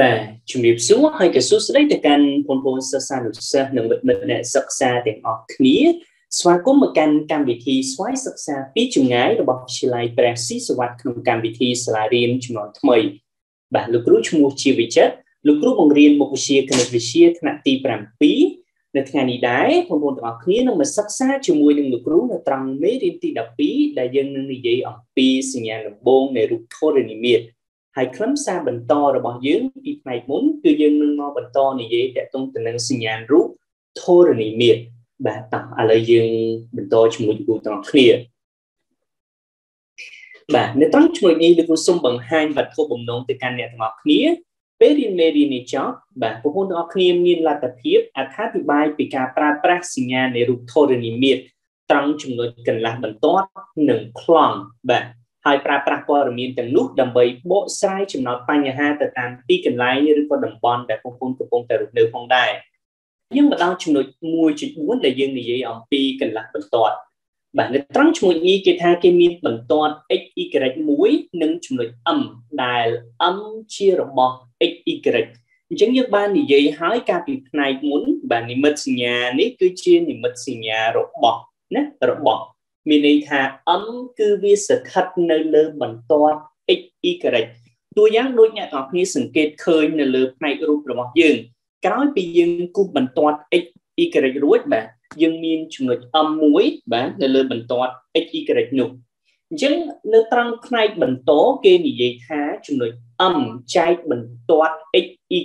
បាទជំរាបសួរហើយក៏សួស្តីទៅកាន់បងប្អូនសិស្សានុសិស្សនិងមិត្តមិត្តអ្នកសិក្សាទាំងអស់គ្នាស្វាគមន៍មកកាន់កម្មវិធីស្វ័យសិក្សាពីចម្ងាយរបស់វិទ្យាល័យព្រះស៊ីសវត្តក្នុងកម្មវិធីសាលារៀនចំនួនថ្មីបាទលោកគ្រូឈ្មោះជាវិចិត្រលោកគ្រូបង្រៀនមុខវិជ្ជាគណិតវិទ្យាថ្នាក់ទី7នៅថ្ងៃនេះដែរបងប្អូនទាំងអស់គ្នានឹងមកសិក្សាជាមួយនឹងលោកគ្រូនៅត្រង់មេរៀនទី12ដែលយើងនឹងនិយាយអំពីសញ្ញាដំបូងនៃរូបធរនិមិត្ត ហើយខ្លឹមសារបន្តរបស់យើងពីផ្នែកមុនគឺយើងនឹងមកបន្តនិយាយតាក់ទងទៅនឹងសញ្ញារូបធរនិមិត្តបាទតោះឥឡូវយើងបន្តជាមួយគ្រូទាំងគ្នាបាទនៅត្រង់ជាមួយនេះលោកគ្រូសូមបង្ហាញវត្ថុបំណងទៅកាន់អ្នកទាំងអស់គ្នាពេលរៀនមេរៀននេះចប់បាទបងប្អូនទាំងអស់គ្នាមានលទ្ធភាពអត្ថាធិប្បាយពីការប្រើប្រាស់សញ្ញានៃរូបធរនិមិត្តត្រង់ចំណុចកន្លះបន្ទាត់និងខ្លងបាទ ហើយប្រើប្រាស់ព័ត៌មានទាំងនោះដើម្បីបកស្រាយចំណោទបញ្ហាទៅតាមទីកន្លែងឬក៏តំបន់ដែលបងប្អូនកំពុងតែរស់នៅផងដែរយើងមកដល់ចំណុច1.4ដែលយើងនិយាយអំពីកន្លះបន្ទាត់បាទនៅត្រង់ឈ្មោះនេះគេថាគេមានបន្ទាត់ x y មួយនិងចំណុច m ដែល m ជារបស់ x y អញ្ចឹងយើងបាននិយាយហើយកាលពីផ្នែកមុនបាទនិមិត្តសញ្ញានេះគឺជានិមិត្តសញ្ញារបស់ណារបស់ មានន័យថា m គឺវាស្ថិតនៅលើបន្ទាត់ x y តួយ៉ាងដូចអ្នកទាំងគ្នាសង្កេតឃើញនៅលើផ្នែករូបរបស់យើង ក្រោយពីយើងគូសបន្ទាត់ x y រួចបាទយើងមានចំណុច m មួយបាទនៅលើបន្ទាត់ x y នោះអញ្ចឹងនៅត្រង់ផ្នែកបន្តគេនិយាយថាចំណុច m ចែកបន្ទាត់ x y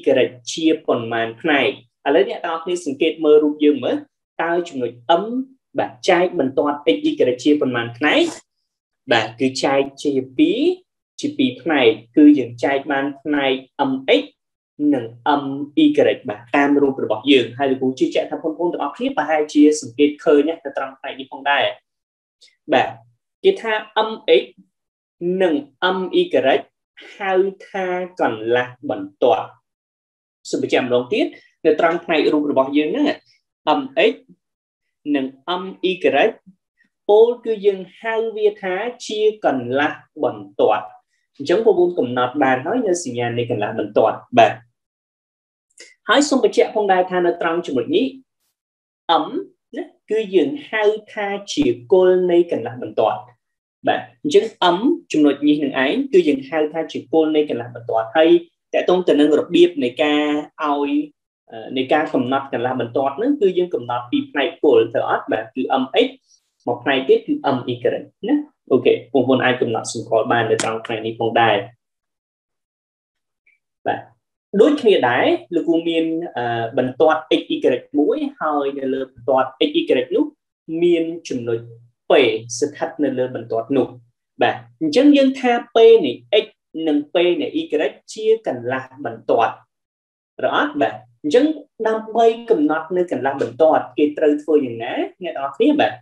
ជាប៉ុន្មានផ្នែកឥឡូវអ្នកទាំងអស់គ្នាសង្កេតមើលរូបយើងមើលតើចំណុច m បាទចែកបន្ទាត់ x y ជាប៉ុន្មានផ្នែកបាទគឺចែកជា2ជា2ផ្នែកគឺយើងចែកបានផ្នែក mx និង my បាទតាមរូបរបស់យើងហើយលោកគ្រូជឿជាក់ថាបងប្អូនទាំងអស់គ្នាប្រហែលជាសង្កេតឃើញទៅត្រង់ផ្នែកនេះផងដែរបាទគេថា mx និង my ហៅថាកន្លះបន្ទាត់សូមបញ្ជាក់ម្ដងទៀតនៅត្រង់ផ្នែករូបរបស់យើងហ្នឹង mx និង my ពោលគឺយើងហៅវាថាជាកន្លះបន្ទាត់អញ្ចឹងបងប្អូនកំណត់បានហើយនៅសញ្ញានៃកន្លះបន្ទាត់បាទហើយសូមបញ្ជាក់ផងដែរថានៅត្រង់ចំណុចនេះ m ណាគឺយើងហៅថាជាគល់នៃកន្លះបន្ទាត់បាទអញ្ចឹង m ចំណុចនេះនឹងឯងគឺយើងហៅថាជាគល់នៃកន្លះបន្ទាត់ហើយតកតងទៅនឹងរបៀបនៃការឲ្យ នៃការកំណត់កន្លះបន្ទាត់ហ្នឹងគឺយើងកំណត់ពីផ្នែកគល់ទៅអត់បាទគឺ mx មកផ្នែកទៀតគឺ my ណាអូខេបងប្អូនអាចកំណត់សម្គាល់បាននៅត្រង់ផ្នែកនេះផងដែរបាទដូចគ្នាដែរលោកគ្រូមានបន្ទាត់ x y មួយហើយនៅលើបន្ទាត់ x y នោះមានចំណុច p ស្ថិតនៅលើបន្ទាត់នោះបាទអញ្ចឹងយើងថា p នៃ x និង p នៃ y ជាកន្លះបន្ទាត់រអត់បាទ អញ្ចឹងដើម្បីកំណត់នៅកន្លះបន្ទាត់គេត្រូវធ្វើយ៉ាងណាអ្នកនរគ្នាបាទ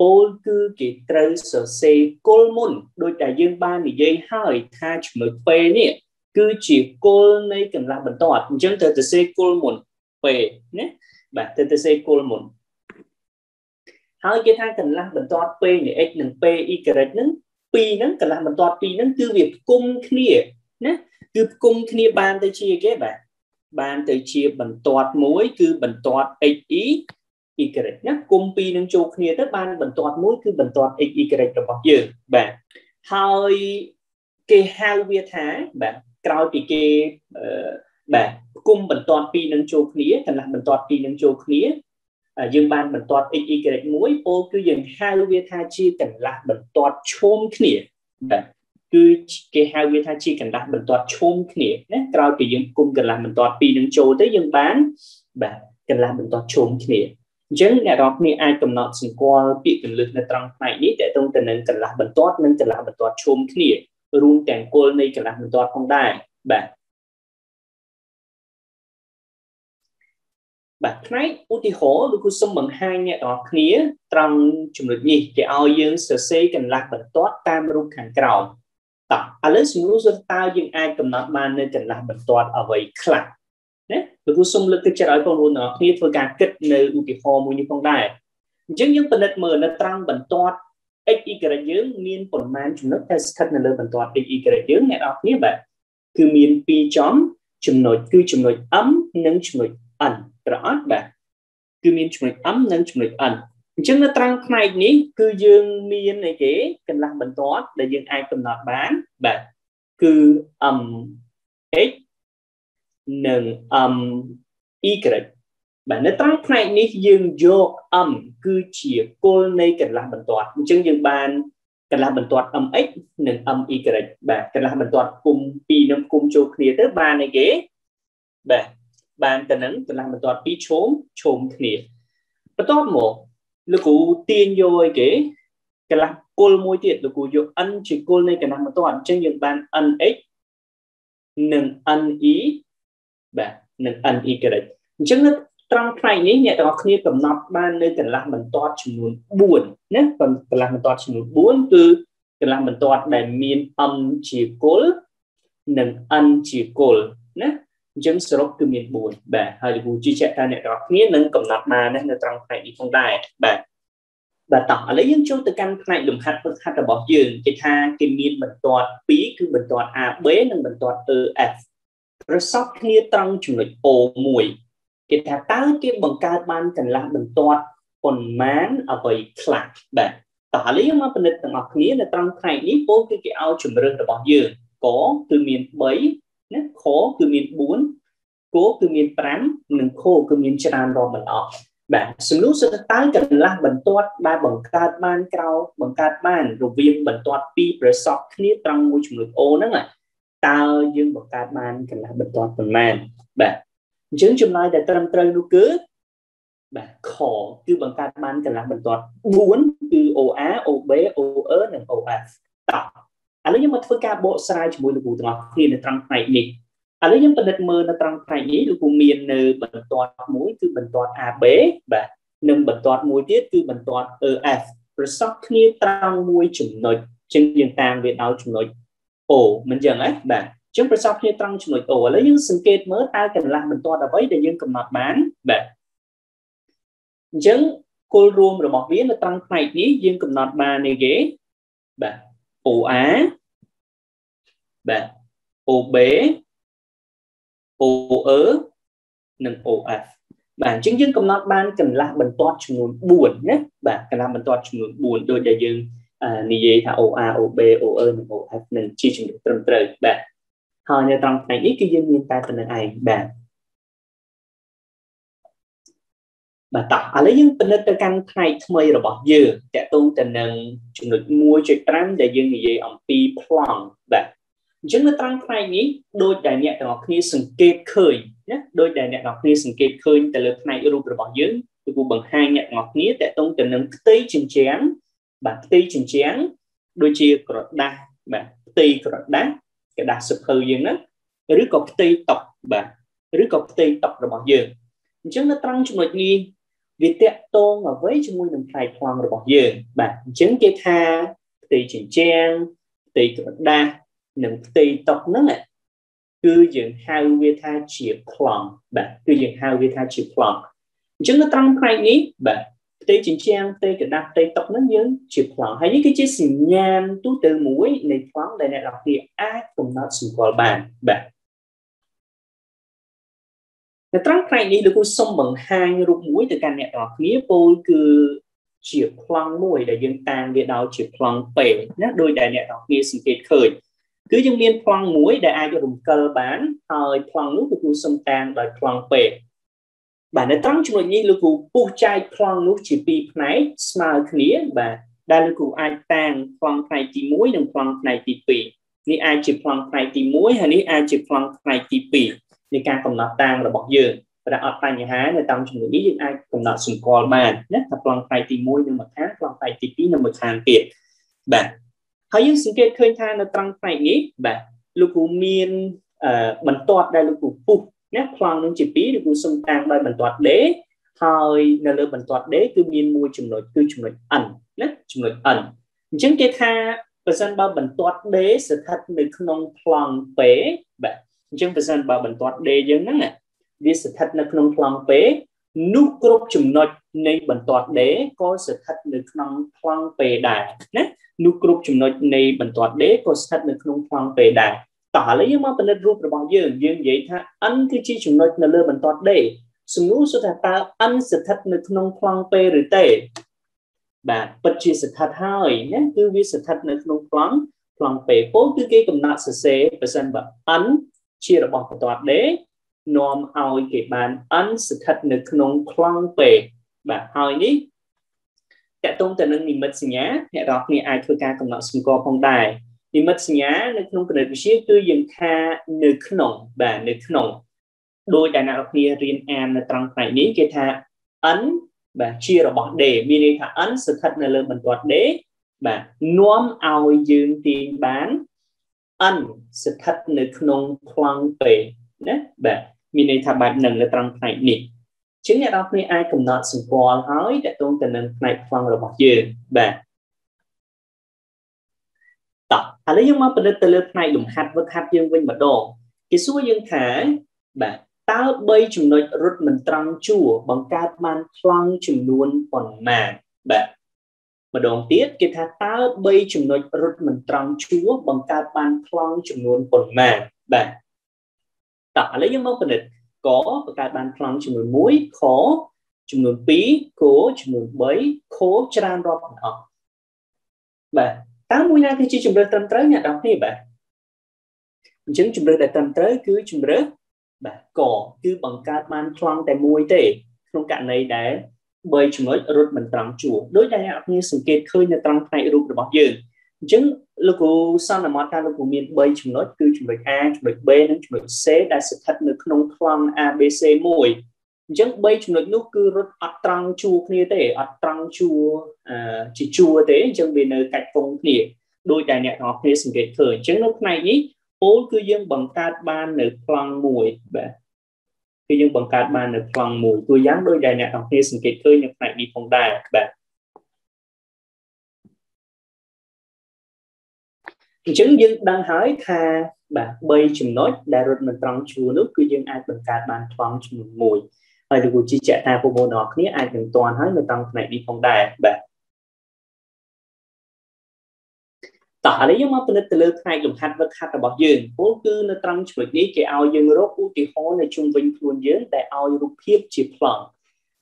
ពោលគឺគេត្រូវសរសេរគល់មុនដោយតែយើងបាននិយាយហើយថាចំណុច P នេះគឺជាគល់នៃកន្លះបន្ទាត់អញ្ចឹងត្រូវទៅសេគល់មុន P ណាបាទត្រូវទៅសេគល់មុនហើយគេថាកន្លះបន្ទាត់ P នៃ x និង P y ហ្នឹងពីរហ្នឹងកន្លះបន្ទាត់ពីរហ្នឹងគឺវាផ្គុំគ្នាណាគឺផ្គុំគ្នាបានទៅជាគេបាទ បានទៅជាបន្ទាត់មួយ គឺបន្ទាត់ xe y ណាគុំពីរនឹងចូលគ្នាទៅបានបន្ទាត់មួយគឺបន្ទាត់ x y របស់យើងបាទហើយគេហៅវាថាបាទក្រោយពីគេបាទគុំបន្ទាត់ពីរនឹងចូលគ្នាកន្លះបន្ទាត់ពីរនឹងចូលគ្នាយើងបានបន្ទាត់ x y មួយពោលគឺយើងហៅវាថាជាកន្លះបន្ទាត់ឈុំគ្នាបាទ គឺគេហៅវាថាជាកន្លះបន្ទាត់ឈុំគ្នាណាក្រោយពីយើងគុំកន្លះបន្ទាត់ពីរនឹងចូលទៅយើងបានបាទកន្លះបន្ទាត់ឈុំគ្នាអញ្ចឹងអ្នកនរគ្នាអាចកំណត់សម្គាល់ពាក្យកន្លឹះនៅត្រង់ផ្នែកនេះតើតើទៅនឹងកន្លះបន្ទាត់និងកន្លះបន្ទាត់ឈុំគ្នារួមទាំងគោលនៃកន្លះបន្ទាត់ផងដែរបាទបាទផ្នែកឧទាហរណ៍លោកគ្រូសូមបង្ហាញអ្នកទាំងអស់គ្នាត្រង់ចំណុចនេះគេឲ្យយើងសរសេរកន្លះបន្ទាត់តាមរូបខាងក្រោម តោះឥឡូវសំណួរសួរតើយើងអាចកំណត់បាននៅកន្លះបន្ទាត់អ្វីខ្លះណាលោកគ្រូសូមលើកទឹកចិត្តឲ្យបងប្អូនទាំងអស់គ្នាធ្វើការគិតនៅឧទាហរណ៍មួយនេះផងដែរអញ្ចឹងយើងពិនិត្យមើលនៅត្រង់បន្ទាត់ x y យើងមានប៉ុន្មានចំណុចដែលស្ថិតនៅលើបន្ទាត់ x y យើងអ្នកនរគ្នាបាទគឺមាន2ចំចំណុចគឺចំណុច M និងចំណុច N ត្រអត់បាទគឺមានចំណុច M និងចំណុច N អញ្ចឹងនៅត្រង់ផ្នែកនេះគឺយើងមានអីគេកន្លះបន្ទាត់ដែលយើងអាចកំណត់បានបាទគឺ M x និង M y បាទនៅត្រង់ផ្នែកនេះយើងយក m គឺជាគល់នៃកន្លះបន្ទាត់អញ្ចឹងយើងបានកន្លះបន្ទាត់ mx និង my បាទកន្លះបន្ទាត់គុំពីរនឹងគុំចូលគ្នាទៅបានអីគេបាទបានទៅនឹងកន្លះបន្ទាត់ពីរឈោមឈោមគ្នាបន្ទាប់មក លោកគ្រូទាញយកអីគេកន្លះគុលមួយទៀតលោកគ្រូយក n ជាគុលនៃកន្លះបន្ទាត់អញ្ចឹងយើងបាន nx និង ne បាទនិង ne អញ្ចឹងនៅត្រង់ផ្នែកនេះអ្នកទាំងអស់គ្នាកំណត់បាននៅកន្លះបន្ទាត់ចំនួន4ណាកន្លះបន្ទាត់ចំនួន4គឺកន្លះបន្ទាត់ដែលមាន m ជាគុលនិង n ជាគុលណា អញ្ចឹងសរុបគឺមាន4បាទហើយលោកគ្រូជឿជាក់ថាអ្នកទាំងអស់គ្នានឹងកំណត់បានណានៅត្រង់ផ្នែកនេះផងដែរបាទបាទតោះឥឡូវយើងចូលទៅកាន់ផ្នែកលំហាត់ហ្វឹកហាត់របស់យើងគេថាគេមានបន្ទាត់2គឺបន្ទាត់ AB និងបន្ទាត់ EF ប្រសពគ្នាត្រង់ចំណុច O1 គេថាតើគេបង្កើតបានកន្លះបន្ទាត់ប៉ុន្មានអ្វីខ្លះបាទតោះឥឡូវយើងមកពិនិត្យទាំងអស់គ្នានៅត្រង់ផ្នែកនេះពោលគឺគេឲ្យជំរឿនរបស់យើងកគឺមាន3 ណាខគឺមាន4គោគឺមាន5និងខគឺមានច្រើនរាប់មិនអស់បាទសំណួរសុទ្ធតើកន្លះបន្ទាត់ដែលបង្កើតបានក្រៅបង្កើតបានរវាងបន្ទាត់ពីរប្រសពគ្នាត្រង់មួយចំនួន O ហ្នឹងតើយើងបង្កើតបានកន្លះបន្ទាត់ប៉ុន្មានបាទអញ្ចឹងចម្លើយដែលត្រឹមត្រូវនោះគឺបាទខគឺបង្កើតបានកន្លះបន្ទាត់4គឺ OA OB OE និង OF តោះ ឥឡូវយើងមកធ្វើការបកស្រាយជាមួយលោកគ្រូទាំងអស់គ្នានៅត្រង់ផ្នែកនេះឥឡូវយើងពិនិត្យមើលនៅត្រង់ផ្នែកនេះលោកគ្រូមាននៅបន្ទាត់មួយគឺបន្ទាត់ AB បាទនិងបន្ទាត់មួយទៀតគឺបន្ទាត់ EF ប្រសពគ្នាត្រង់មួយចំណុចចឹងយើងតាមវាដល់ចំណុច O មិនចឹងហ៎បាទចឹងប្រសពគ្នាត្រង់ចំណុច O ឥឡូវយើងសង្កេតមើលតើកន្លះបន្ទាត់អ្វីដែលយើងកំណត់បានបាទអញ្ចឹងគោលរួមរបស់វានៅត្រង់ផ្នែកនេះយើងកំណត់បាននេះគេបាទ OA បាទ OB OE និង OF បាទអញ្ចឹងយើងកំណត់បានកន្លះបន្ទាត់ចំនួន4ណាបាទកន្លះបន្ទាត់ចំនួន4ដោយដែលយើងនិយាយថា OA OB OE និង OF នឹងជាចំនួនត្រឹមត្រូវបាទហើយនៅត្រង់ផ្នែកនេះគឺយើងមានតែប៉ុណ្្នឹងឯងបាទ បាទតោះឥឡូវយើងពិនិត្យទៅកាន់ផ្នែកថ្មីរបស់យើងតកតងទៅនឹងចំណុច1.5ដែលយើងនិយាយអំពី plong បាទអញ្ចឹងនៅត្រង់ផ្នែកនេះដូចដែលអ្នកទាំងអស់គ្នាសង្កេតឃើញណាដូចដែលអ្នកទាំងអស់គ្នាសង្កេតឃើញទៅលើផ្នែករូបរបស់យើងគឺគូបង្ហាញអ្នកទាំងអស់គ្នាតកតងទៅនឹងផ្ទៃជញ្ជាំងបាទផ្ទៃជញ្ជាំងដូចជាក្រដាស់បាទផ្ទៃក្រដាស់ក្រដាស់សិភៅយើងហ្នឹងឬក៏ផ្ទៃតុបាទឬក៏ផ្ទៃតុរបស់យើងអញ្ចឹងនៅត្រង់ចំណុចនេះ វាតកតងអ្វីជាមួយនឹងផ្នែកប្លង់របស់យើងបាទអញ្ចឹងគេថាផ្ទៃជញ្ជាំងផ្ទៃក្រដាសនិងផ្ទៃតុហ្នឹងគឺយើងហៅវាថាជាប្លង់បាទគឺយើងហៅវាថាជាប្លង់អញ្ចឹងនៅត្រង់ផ្នែកនេះបាទផ្ទៃជញ្ជាំងផ្ទៃក្រដាសផ្ទៃតុហ្នឹងយើងជាប្លង់ហើយនេះគឺជាសញ្ញាណទូទៅមួយនៃប្លង់ដែលអ្នកនរគ្នាអាចកំណត់សម្គាល់បានបាទ នៅត្រង់ផ្នែកនេះលោកគ្រូសូមបង្ហាញរូបមួយទៅកាន់អ្នកនរគ្នាពោលគឺជាប្លង់មួយដែលយើងតាមវាដោយជាប្លង់ពេណាដោយដែលអ្នកនរគ្នាសង្កេតឃើញគឺយើងមានប្លង់មួយដែលអាចរំកិលបានហើយប្លង់នោះលោកគ្រូសូមតាមដោយប្លង់ពេបាទនៅត្រង់ចំណុចនេះលោកគ្រូពុះចែកប្លង់នោះជាពីរផ្នែកស្មើគ្នាបាទដែលលោកគ្រូអាចតាំងប្លង់ផ្នែកទី1និងប្លង់ផ្នែកទី2នេះអាចជាប្លង់ផ្នែកទី1ហើយនេះអាចជាប្លង់ផ្នែកទី2 នៃការកំណត់តាំងរបស់យើងតែអត់បញ្ហានៅតាមចំណុចនេះយើងអាចកំណត់សម្គាល់បានណាថាប្លង់ផ្នែកទី1នៅមួយខាងប្លង់ផ្នែកទី2នៅមួយខាងទៀតបាទហើយយើងសង្កេតឃើញថានៅត្រង់ផ្នែកនេះបាទលោកគ្រូមានបន្ទាត់ដែលលោកគ្រូពុះណាប្លង់នឹងជា2ឬគូសុំតាមដោយបន្ទាត់ D ហើយនៅលើបន្ទាត់ D គឺមានមួយចំណុចគឺចំណុច N ណាចំណុច N អញ្ចឹងគេថាប្រសិនបើបន្ទាត់ D ស្ថិតនៅក្នុងប្លង់ P បាទ អញ្ចឹងប្រសិនបើបន្ទាត់ D យើងហ្នឹងវាស្ថិតនៅក្នុងប្លង់ P នោះគ្រប់ចំណុចនៃបន្ទាត់ D ក៏ស្ថិតនៅក្នុងប្លង់ P ដែរណានោះគ្រប់ចំណុចនៃបន្ទាត់ D ក៏ស្ថិតនៅក្នុងប្លង់ P ដែរតោះឥឡូវយើងមកពិនិត្យរូបរបស់យើងយើងនិយាយថា n គឺជាចំណុចនៅលើបន្ទាត់ D សំណួរសួរថាតើ n ស្ថិតនៅក្នុងប្លង់ពេលឬទេបាទពិតជាស្ថិតហើយណាគឺវាស្ថិតនៅក្នុងប្លង់ប្លង់ពេលពោលគឺគេកំណត់សរសេរបើសិនបើ n ជារបស់បន្ទាត់ D នាំឲ្យគេបាន n ស្ថិតនៅក្នុងប្លង់ពេលបាទហើយនេះតកតងទៅនឹងនិមិត្តសញ្ញាអ្នកនរគ្នាអាចធ្វើការកំណត់សម្គាល់ផងដែរនិមិត្តសញ្ញានៅក្នុងគណិតវិទ្យាគឺយើងថានៅក្នុងបាទនៅក្នុងដោយដែលអ្នកនរគ្នារៀនអាននៅត្រង់ផ្នែកនេះគេថា n បាទជារបស់ D មានន័យថា n ស្ថិតនៅលើបន្ទាត់ D បាទនាំឲ្យយើងទាញបាន n ស្ថិតនៅក្នុងប្លង់ពេណាបាទមានន័យថាបែបហ្នឹងនៅត្រង់ផ្នែកនេះជាងអ្នកនរគ្នាអាចកំណត់សម្គាល់ហើយតកតងទៅនឹងផ្នែកប្លង់របស់យើងបាទតោះឥឡូវយើងមកពិនិត្យទៅលើផ្នែកលំហាត់វឹកហាត់យើងវិញម្ដងគេសួរយើងថាបាទតើ3ចំណុចរត់មិនត្រង់ជួរបង្កើតបានប្លង់ចំនួនប៉ុន្មានបាទ ម្ដងទៀតគេថាតើ3ចំណុចរត់មិនត្រង់ជួរបង្កើតបានប្លង់ចំនួនប៉ុន្មានបាទតោះឥឡូវយើងមកពិនិត្យកបង្កើតបានប្លង់ចំនួន1ខចំនួន2គចំនួន3ខច្រើនរាប់ទាំងអស់បាទតើមួយណាគឺជាជំរើសត្រឹមត្រូវអ្នកនរគ្នាបាទអញ្ចឹងជំរើសដែលត្រឹមត្រូវគឺជំរើសបាទកគឺបង្កើតបានប្លង់តែមួយទេក្នុងករណីដែល 3ចំណុចរត់មិនត្រង់ជួរដោយដែលអ្នកគ្នាសង្កេតឃើញនៅត្រង់ផ្នែករូបរបស់យើងអញ្ចឹងលោកគ្រូសន្មតថាលោកគ្រូមាន3ចំណុចគឺចំណុច A ចំណុច B និងចំណុច C ដែលស្ថិតនៅក្នុងប្លង់ ABC មួយអញ្ចឹង3ចំណុចនោះគឺរត់អត់ត្រង់ជួរគ្នាទេអត់ត្រង់ជួរជាជួរទេអញ្ចឹងវានៅកាច់ពងគ្នាដោយដែលអ្នកទាំងអស់គ្នាសង្កេតឃើញអញ្ចឹងនៅផ្នែកនេះពោលគឺយើងបង្កើតបាននៅប្លង់មួយបាទ គឺយើងបង្កើតបាននៅប្លង់មួយតួយ៉ាងដូចដែលអ្នកទាំងគ្នាសង្កេតឃើញនៅផ្នែកនេះផងដែរបាទអញ្ចឹងយើងដឹងហើយថាបាទ3ចំណុចដែលរត់មិនត្រង់ជួរនោះគឺយើងអាចបង្កើតបានប្លង់ចំនួន1ហើយលោកគ្រូជឿជាក់ថាបងប្អូនទាំងអស់គ្នាអាចនឹងតាន់ហើយនៅត្រង់ផ្នែកនេះផងដែរបាទ តោះឥឡូវយើងមកពិនិត្យទៅលើផ្នែកលំហាត់វឹកហាត់របស់យើងពោលគឺនៅត្រង់ចំណុចនេះគេឲ្យយើងរកឧទាហរណ៍នៅជុំវិញខ្លួនយើងដែលឲ្យរូបភាពជាប្លង់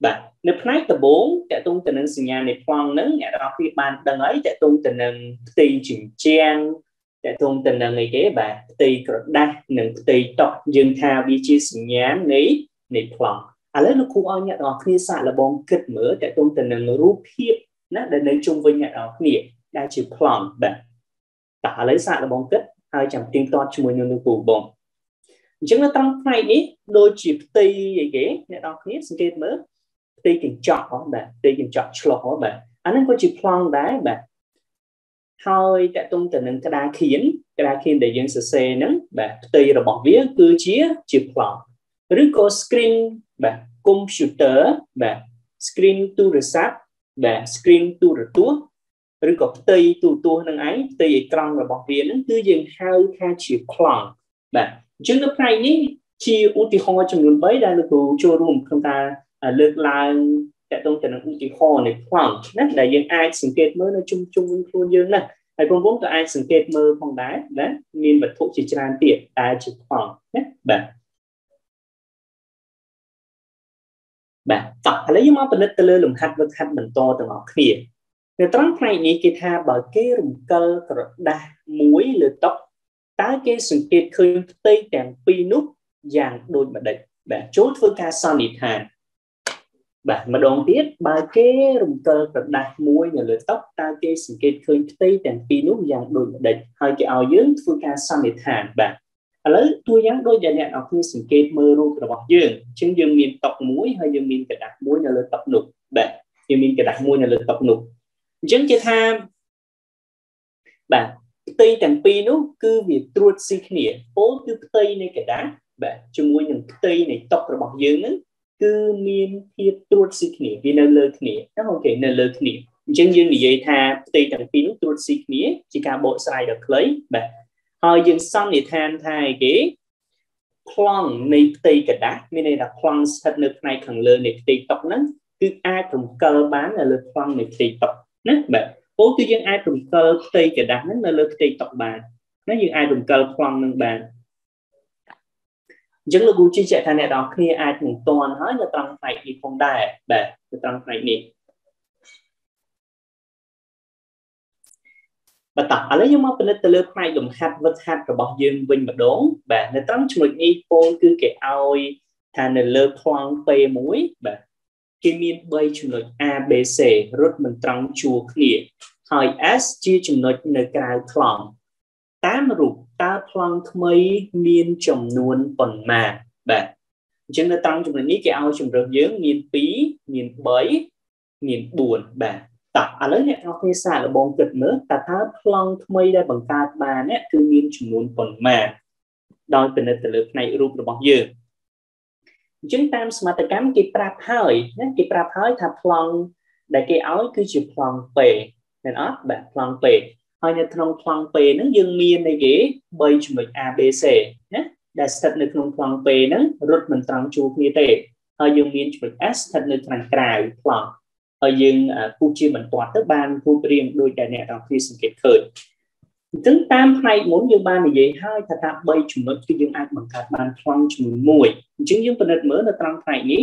បាទនៅផ្នែកដំបូងតកតងទៅនឹងសញ្ញានៃប្លង់ហ្នឹងអ្នកនរគ្នាបានដឹងហើយតកតងទៅនឹងផ្ទៃជញ្ជាំងតកតងទៅនឹងអីគេបាទផ្ទៃក្រដាស់និងផ្ទៃតុយើងថាវាជាសញ្ញានៃនៃប្លង់ឥឡូវលោកគ្រូឲ្យអ្នកនរគ្នាសាកល្បងគិតមើលតកតងទៅនឹងរូបភាពណាដែលនៅជុំវិញអ្នកនរគ្នាដែលជាប្លង់បាទ តើឥឡូវសាកល្បងគិតហើយចាំទៀងទាត់ជាមួយនឹងលោកគ្រូបងអញ្ចឹងនៅត្រង់ផ្នែកនេះដូចជាផ្ទៃអីគេអ្នកនរគ្នាសង្កេតមើលផ្ទៃកញ្ចក់ហ៎បាទផ្ទៃកញ្ចក់ឆ្លុះហ៎បាទអាហ្នឹងក៏ជាប្លង់ដែរបាទហើយតកតុងទៅនឹងក្តារខៀនក្តារខៀនដែលយើងសរសេរហ្នឹងបាទផ្ទៃរបស់វាគឺជាជាប្លង់ឬក៏ screen បាទ computer បាទ screen ទូរស័ព្ទបាទ screen ទូរទស្សន៍ ឬក៏ផ្ទៃទូទស្សន៍នឹងឯងផ្ទៃអេក្រង់របស់វានឹងគឺយើងហៅថាជាប្លង់បាទអញ្ចឹងនៅផ្នែកនេះជាឧទាហរណ៍ចំនួន3ដែលលោកគ្រូចូលរួមក្នុងការលើកឡើងតកតងទៅនឹងឧទាហរណ៍នៃប្លង់ណាដែលយើងអាចសង្កេតមើលនៅជុំជុំវិញខ្លួនយើងណាហើយបងប្អូនក៏អាចសង្កេតមើលផងដែរណាមានវត្ថុជាច្រើនទៀតតែជាប្លង់ណាបាទបាទតោះឥឡូវយើងមកពិនិត្យទៅលើលំហាត់វឹកហាត់បន្តទាំងអស់គ្នា នៅត្រង់ផ្នែកនេះគេថាបើគេរំកិលក្រដាស់មួយលើតុតើគេសង្កេតឃើញផ្ទៃទាំងពីរនោះយ៉ាងដូចម្ដេចបាទចូលធ្វើការសន្និដ្ឋានបាទម្ដងទៀតបើគេរំកិលក្រដាស់មួយនៅលើតុតើគេសង្កេតឃើញផ្ទៃទាំងពីរនោះយ៉ាងដូចម្ដេចហើយគេឲ្យយើងធ្វើការសន្និដ្ឋានបាទឥឡូវតួយ៉ាងដូចដែលអ្នកនរគ្នាសង្កេតមើលរូបរបស់យើងអញ្ចឹងយើងមានតុមួយហើយយើងមានក្រដាស់មួយនៅលើតុនោះបាទយើងមានក្រដាស់មួយនៅលើតុនោះ អញ្ចឹងគេថាបាទផ្ទៃទាំងពីរនោះគឺវាត្រួតស៊ីគ្នាពោលគឺផ្ទៃនៃกระดาษបាទជាមួយនឹងផ្ទៃនៃតុរបស់យើងហ្នឹងគឺមានភាពត្រួតស៊ីគ្នាវានៅលើគ្នាអូខេនៅលើគ្នាអញ្ចឹងយើងនិយាយថាផ្ទៃទាំងពីរនោះត្រួតស៊ីគ្នាជាការបកស្រាយដ៏ខ្លីបាទហើយយើងសន្និដ្ឋានថាអីគេប្លង់នៃផ្ទៃกระดาษមានន័យថាប្លង់ស្ថិតនៅផ្នែកខាងលើនៃផ្ទៃតុហ្នឹងគឺអាចរំកិលបាននៅលើប្លង់នៃផ្ទៃតុ ណាបាទពោលគឺយើងអាចរំកិលផ្ទៃกระดาษហ្នឹងនៅលើផ្ទៃតុបាន ណាយើងអាចរំកិលប្លង់នឹងបានអញ្ចឹងលោកគ្រូជឿជាក់ថាអ្នកនរគ្នាអាចនឹងតន់ហើយនៅត្រង់ផ្នែកនេះផងដែរបាទនៅត្រង់ផ្នែកនេះបន្តឥឡូវយើងមកពិនិត្យទៅលើផ្នែកលំហាត់វឹកហាត់របស់យើងវិញម្ដងបាទនៅត្រង់ចំណុចនេះពងគឺគេឲ្យថានៅលើប្លង់ P1 បាទ គេមាន3ចំណុច A B C រត់មិនត្រង់ជួរគ្នាហើយ S ជាចំណុចនៅក្រៅប្លង់តាមរូបតើប្លង់ថ្មីមានចំនួនប៉ុន្មានបាទអញ្ចឹងនៅត្រង់ចំណុចនេះគេឲ្យជំរើសយើងមាន2មាន3មាន4បាទតោះឥឡូវអ្នកទាំងគ្នាសាកល្បងគិតមើលតើតើប្លង់ថ្មីដែលបង្កើតបាននេះគឺមានចំនួនប៉ុន្មានដោយពិនិត្យទៅលើផ្នែករូបរបស់យើង អញ្ចឹងតាមសមត្ថកម្មគេប្រាប់ហើយណាគេប្រាប់ហើយថាប្លង់ដែលគេឲ្យគឺជាប្លង់ពេមែនអត់បាទប្លង់ពេហើយនៅក្នុងប្លង់ពេហ្នឹងយើងមានអីគេ3ចំណុច ABC ណាដែលស្ថិតនៅក្នុងប្លង់ពេហ្នឹងរត់មិនត្រង់ជួរគ្នាទេហើយយើងមានចំណុច S ស្ថិតនៅខាងក្រៅប្លង់ហើយយើងគូជាបន្ទាត់ទៅបានរូបរាងដូចតែអ្នកទាំងពីរសង្កេតឃើញ អញ្ចឹងតាមផ្នែកមុនយើងបាននិយាយហើយថាថា3ចំណុចគឺយើងអាចបង្កើតបានប្លង់ចំនួន1អញ្ចឹងយើងពិនិត្យមើលនៅត្រង់ផ្នែកនេះ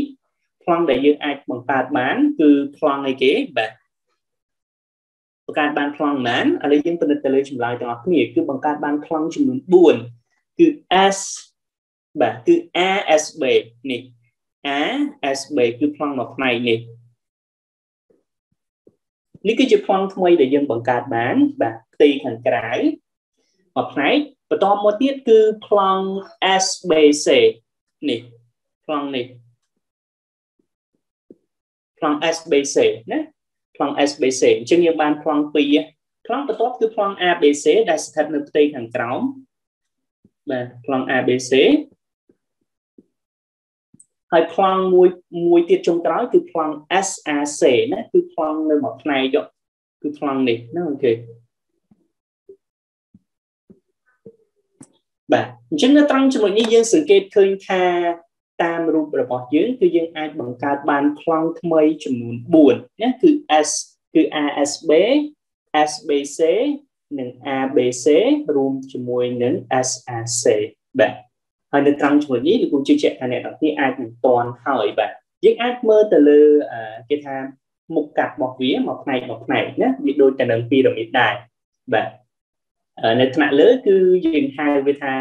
ប្លង់ដែលយើងអាចបង្កើតបាន គឺប្លង់អីគេបាទបង្កើតបានប្លង់ប៉ុន្មានឥឡូវយើងពិនិត្យទៅលើចម្លើយទាំងអស់គ្នាគឺបង្កើតបានប្លង់ចំនួន4គឺ S បាទគឺ ASB នេះ ASB គឺប្លង់មួយផ្នែកនេះ នេះគឺជាប្លង់ថ្មីដែលយើងបង្កើតបានបាទផ្ទៃខាងក្រៅមួយផ្នែកបន្តមកទៀតគឺប្លង់ SBC នេះប្លង់នេះប្លង់ SBC ណាប្លង់ SBC អញ្ចឹងយើងបានប្លង់2ប្លង់បន្ទាប់គឺប្លង់ ABC ដែលស្ថិតនៅផ្ទៃខាងក្រោមបាទប្លង់ ABC ហើយប្លង់មួយមួយទៀតចុងក្រោយគឺប្លង់ SAC ណាគឺប្លង់នៅមួយផ្នែកគឺប្លង់នេះណាអូខេបាទអញ្ចឹងនៅត្រង់ចំណុចនេះយើងសង្កេតឃើញថាតាមរូបរបស់យើងគឺយើងអាចបង្កើតបានប្លង់ថ្មីចំនួន4ណាគឺ S គឺ ASB SBC និង ABC រួមជាមួយនឹង SAC បាទ ហើយនៅត្រង់ចំណុចនេះលោកគ្រូជឿជាក់ថាអ្នកទាំងពីរអាចនឹងតន់ហើយបាទយើងអាចមើលទៅលើគេថាមុខកាត់របស់វាមួយផ្នែកមួយផ្នែកណាវាដូចតែនឹងពីរ៉ាមីតដែរបាទនៅថ្នាក់លើគឺយើងហៅវាថា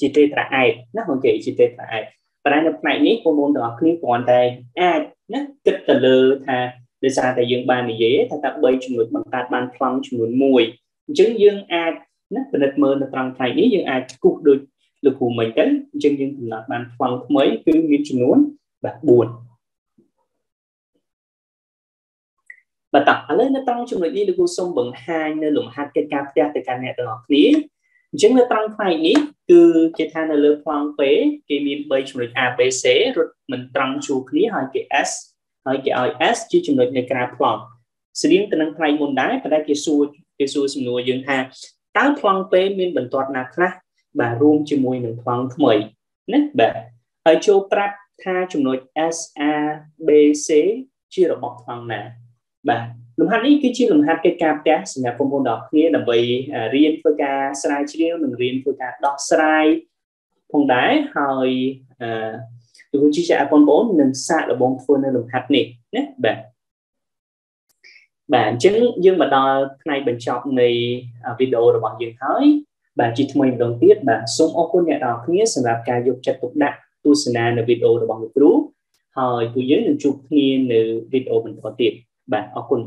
ជាទេត្រាអែតណាបងគេជាទេត្រាអែតប៉ុន្តែនៅផ្នែកនេះបងប្អូនទាំងអស់គ្នាគ្រាន់តែអាចណាគិតទៅលើថាដោយសារតែយើងបាននិយាយថាតើ3ចំណុចបង្កើតបានប្លង់ចំនួន1អញ្ចឹងយើងអាចណាពិនិត្យមើលនៅត្រង់ផ្នែកនេះយើងអាចគូសដូច លោកគ្រូមិញទៅអញ្ចឹងយើងកំណត់បានប្លង់ថ្មីគឺមានចំនួនបាទ4បាទតោះឥឡូវនៅត្រង់ចំណុចនេះលោកគ្រូសូមបង្ហាញនៅលំហាត់កិច្ចការផ្ទះទៅកាន់អ្នកទាំងអស់គ្នាអញ្ចឹងនៅត្រង់ផ្នែកនេះគឺជាថានៅលើប្លង់ពេគេមាន3ចំណុច ABC រត់មិនត្រង់ជួរគ្នាហើយគេ S ហើយគេឲ្យ S ជាចំណុចនៅក្រៅប្លង់ស្តៀងទៅនឹងផ្នែកមុនដែរប៉ុន្តែគេសួរគេសួរសំណួរយើងថាតើប្លង់ពេមានបន្ទាត់ណាខ្លះ បាទរួមជាមួយនឹងប្លង់ថ្មីណាបាទហើយចូលប្រាប់ថាចំណុច SABC ជារបស់ប្លង់ណាបាទលំហាត់នេះគឺជាលំហាត់កិច្ចការផ្ទះសម្រាប់បងប្អូនទាំងគ្នាដើម្បីរៀនធ្វើការស្រាវជ្រាវនិងរៀនធ្វើការដោះស្រាយផងដែរហើយអឺលោកជិះឲ្យបងប្អូននឹងសាកល្បងធ្វើនៅលំហាត់នេះណាបាទបាទអញ្ចឹងយើងមកដល់ផ្នែកបញ្ចប់នៃវីដេអូរបស់យើងហើយ បាទជាថ្មីម្ដងទៀតបាទសូមអរគុណអ្នកនរគ្នាសម្រាប់ការយកចិត្តទុកដាក់ទស្សនានៅវីដេអូរបស់លោកគ្រូហើយពួកយើងនឹងជួបគ្នានៅវីដេអូបន្តទៀតបាទអរគុណ